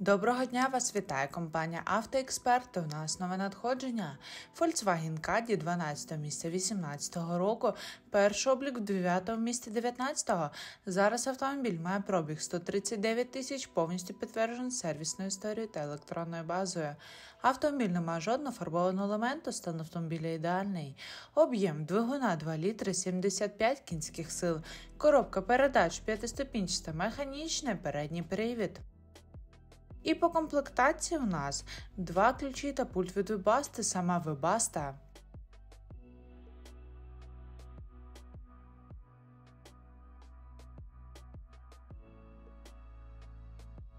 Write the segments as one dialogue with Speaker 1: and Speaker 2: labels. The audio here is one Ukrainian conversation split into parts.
Speaker 1: Доброго дня вас вітає компанія «Автоексперт». У нас нове надходження. Volkswagen Caddy 12 місця 18-го року, перший облік в 9 місці 19 Зараз автомобіль має пробіг 139 тисяч, повністю підтверджений сервісною історією та електронною базою. Автомобіль не має жодного фарбованого елементу, стан автомобіля ідеальний. Об'єм двигуна 2 літри 75 кінських сил, коробка передач 5-ступінчаста, механічний передній привід. І по комплектації у нас два ключі та пульт від вибасти, сама вибаста.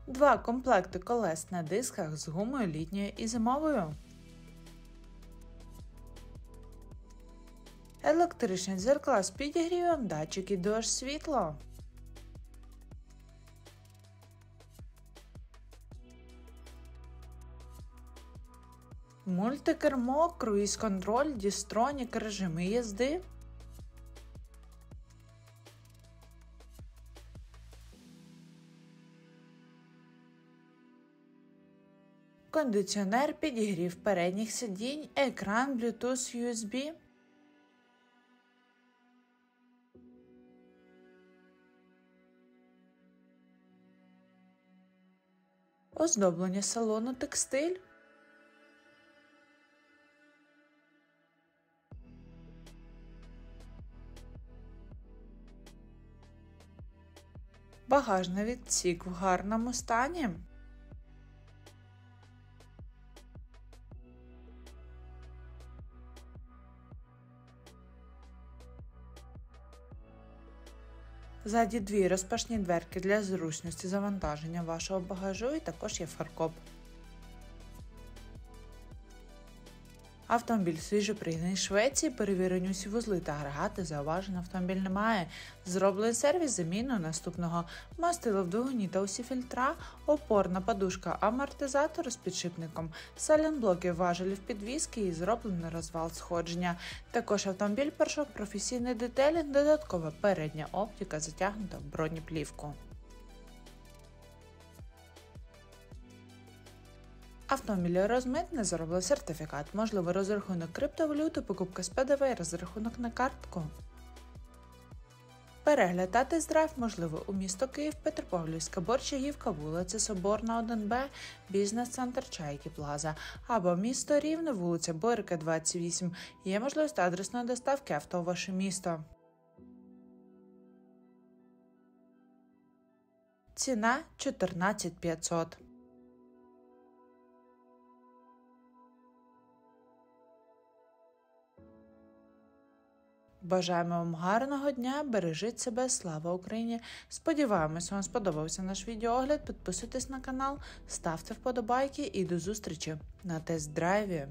Speaker 1: Два комплекти колес на дисках з гумою літньою і зимовою. Електричні дзеркала з підігрівом, датчики дощ світло. Мультикермо, круїз контроль, дістронік, режими їзди. Кондиціонер підігрів передніх сидінь, екран Bluetooth USB. Оздоблення салону текстиль. Багажний відсік в гарному стані. Ззаді дві розпашні дверки для зручності завантаження вашого багажу і також є фаркоп. Автомобіль свіжо пригнаний Швеції, перевірені усі вузли та агрегати, зауважень автомобіль немає. Зроблений сервіс заміну наступного мастило в двигуні та усі фільтра, опорна подушка, амортизатор з підшипником, салінблоки важелів підвіски і зроблений розвал сходження. Також автомобіль першого професійний детелінг, додаткова передня оптика затягнута в бронеплівку. Автомобіль розмитне заробив сертифікат, можливий розрахунок криптовалюти, покупка з ПДВ і розрахунок на картку. Перегляд та тест-драйв можливо у місто Київ, Петропавлівська, Борчагівка, вулиця Соборна, 1Б, бізнес-центр Чайки Плаза або місто Рівне, вулиця Борика, 28. Є можливість адресної доставки авто в ваше місто. Ціна 14 Бажаємо вам гарного дня, бережіть себе, слава Україні! Сподіваємось, вам сподобався наш відеоогляд. Підписуйтесь на канал, ставте вподобайки і до зустрічі на тест-драйві!